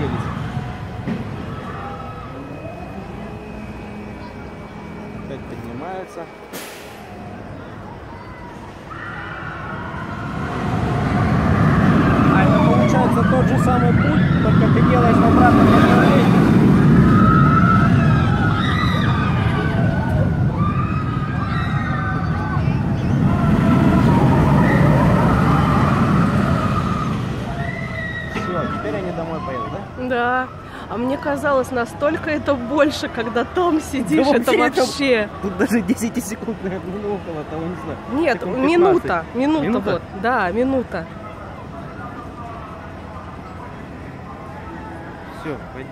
делись? Опять поднимаются. А это получается тот же самый путь, только ты делаешь в обратном направлении. Все, теперь они домой поедут, да? Да. А мне казалось, настолько это больше, когда там сидишь, Да это вообще это-. Тут даже 10 секунд, наверное, около того, не знаю. Нет, секунд 15. минута, минута, Минута? вот, да, минута. Все, пойдем.